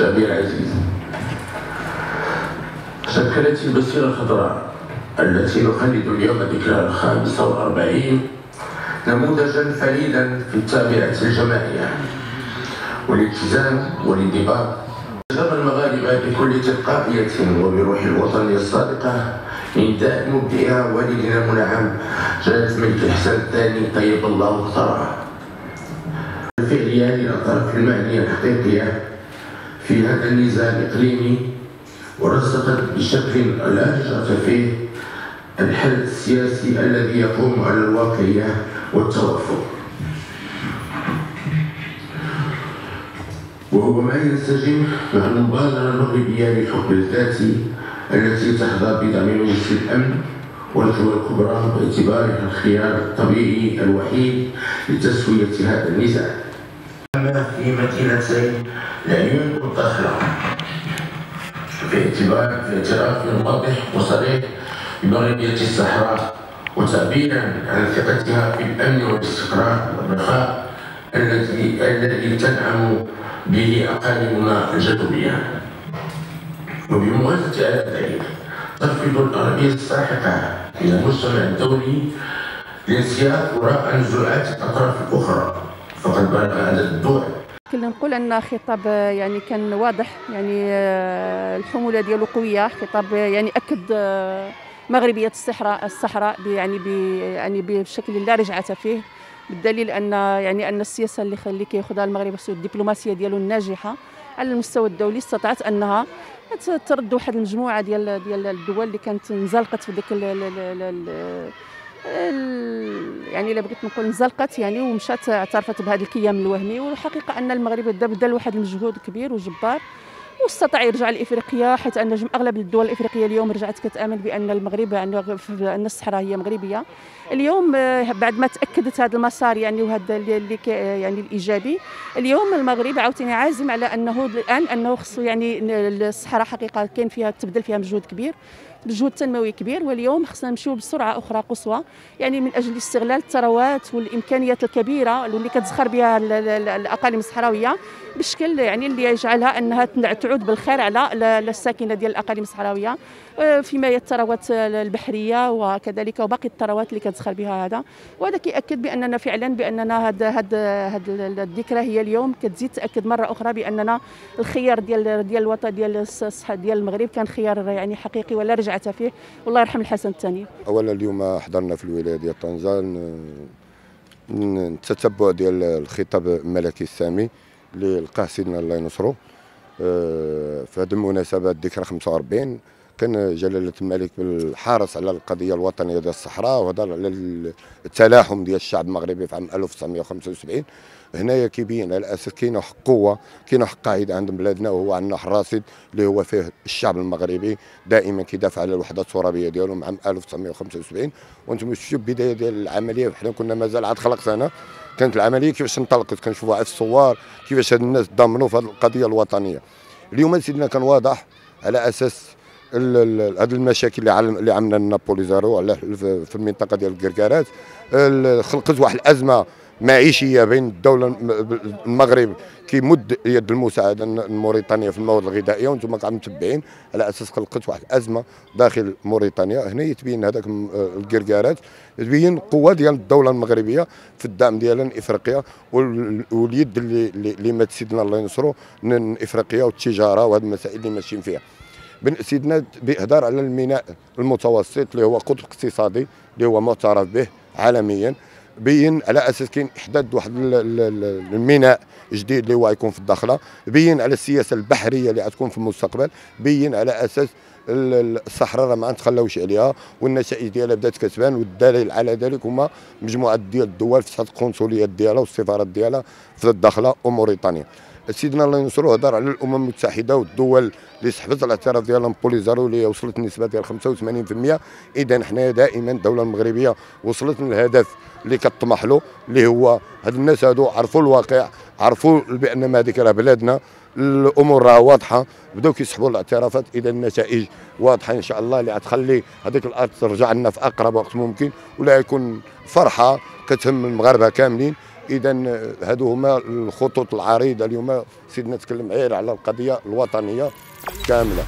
العزيز شكلت البصيرة الخضراء التي نخلد اليوم ذكرى الخامسة والأربعين نموذجا فريدا في التابعة الجماعية. والالتزام والانضباط جاب المغاربة بكل تلقائية وبروح الوطنية الصادقة من دائم مبدئها والدنا المنعم جلالة الملك الحسن الثاني طيب الله ثراه الفعلية للأطراف المعنية الحقيقية في هذا النزاع الإقليمي ورسخت بشكل لا رجعة فيه الحل السياسي الذي يقوم على الواقعية والتوافق وهو ما ينسجم مع المبادرة المغربية للحكم الذاتي التي تحظى بدعم مجلس الأمن والقوى الكبرى باعتبارها الخيار الطبيعي الوحيد لتسوية هذا النزاع. أما في مدينتي العيون والداخلة في اعتراف واضح وصريح بمغربية الصحراء وتعبيرا عن ثقتها في الأمن والاستقرار والرخاء الذي الذي تنعم به أقاليمنا الجنوبية وبموازة على ذلك ترفض الأغلبية الساحقة إلى المجتمع الدولي الانسياق وراء نزوعات الأطراف الأخرى. الدول كنا نقول أن خطاب يعني كان واضح يعني آه، الحمولة ديالو قوية خطاب يعني أكد آه، مغربية الصحراء الصحراء يعني يعني بشكل لا رجعة فيه بالدليل أن يعني أن السياسة اللي اللي كياخذها المغرب الدبلوماسية ديالو الناجحة على المستوى الدولي استطاعت أنها ترد واحد المجموعة ديال ديال الدول اللي كانت انزلقت في ديك يعني إلا بغيت نقول انزلقت يعني ومشات اعترفت بهذا الكيان الوهمي والحقيقة أن المغرب بذل واحد المجهود كبير وجبار واستطاع يرجع لافريقيا حيث أن أغلب الدول الإفريقية اليوم رجعت كتامن بأن المغرب أن الصحراء هي مغربية. اليوم آه، بعد ما تأكدت هذا المسار يعني وهذا اللي يعني الإيجابي اليوم المغرب عاوتاني عازم على أنه الآن أنه خصو يعني الصحراء حقيقة كاين فيها تبذل فيها مجهود كبير. بجهود تنموي كبير واليوم خصنا نمشيو بسرعة أخرى قصوى يعني من أجل استغلال الثروات والإمكانيات الكبيرة اللي كتزخر بها الأقاليم الصحراوية بشكل يعني اللي يجعلها أنها تعود بالخير على الساكنة ديال الأقاليم الصحراوية آه، فيما هي الثروات البحرية وكذلك وباقي الثروات اللي كتزخر بها هذا. وهذا كيأكد بأننا فعلا بأننا هاد هاد هاد الذكرى هي اليوم. كتزيد تأكد مرة أخرى بأننا الخيار ديال ديال الوطن ديال ديال المغرب كان خيار يعني حقيقي ولا رجعه فيه. والله يرحم الحسن الثاني. اولا اليوم حضرنا في الولاية ديال طنجه التتبع ديال الخطاب الملكي السامي اللي سيدنا الله ينصرو. آه، في هذه المناسبة الذكرى 45 كان جلالة الملك الحارس على القضية الوطنية ديال الصحراء وهضر على التلاحم ديال الشعب المغربي في عام 1975 هنايا كيبين على أساس كاينة قوة كاينة قاعدة عند بلادنا وهو عندنا حراصد اللي هو فيه الشعب المغربي دائما كيدافع على الوحدة الترابية ديالهم عام 1975 وأنتم شفتوا البدايه ديال العملية حنا كنا مازال عاد خلق سنه كانت العملية كيفاش انطلقت كنشوفوها في الصور كيفاش هاد الناس ضامنوا في هذه القضية الوطنية. اليوم سيدنا كان واضح على أساس هذه المشاكل اللي عملنا لنا بوليزارو على في المنطقة ديال الكركارات خلقت واحد الأزمة معيشية بين الدولة المغرب كيمد يد المساعدة لموريتانيا في المواد الغذائية وأنتم عم متبعين. على أساس خلقت واحد الأزمة داخل موريتانيا. هنا يتبين هذاك الكركارات تبين قوة ديال الدولة المغربية في الدعم ديالها لافريقيا واليد اللي اللي مات سيدنا الله ينصرو من إفريقيا والتجارة وهذه المسائل اللي ماشيين فيها. سيدنا بيهضر على الميناء المتوسط اللي هو قطب اقتصادي اللي هو معترف به عالميا بين على أساس كاين إحداث واحد الميناء جديد اللي هو يكون في الداخلة بين على السياسة البحرية اللي غتكون في المستقبل بين على أساس الصحراء راه ما نتخلاوش عليها والنتائج ديالها بدات كتبان والدليل على ذلك هما مجموعه ديال الدول فتحت القنصليات ديالها والسفارات ديالها في الداخلة وموريتانيا. سيدنا الله ينصرو هضر على الأمم المتحدة والدول اللي سحبت الاعتراف ديالهم بوليزارو اللي وصلت النسبة ديال 85% اذا حنايا دائما الدولة المغربية وصلت للهدف اللي كطمح له اللي هو هاد الناس هادو عرفوا الواقع عرفوا بأن هذيك راه بلادنا. الأمور راه واضحة بداو كيسحبوا الاعترافات. اذا النتائج واضحة إن شاء الله اللي غتخلي هذيك الأرض ترجع لنا في أقرب وقت ممكن ولا يكون فرحة كتهم المغاربة كاملين. اذا هادو هما الخطوط العريضة اليوم. سيدنا تكلم غير على القضية الوطنية كاملة.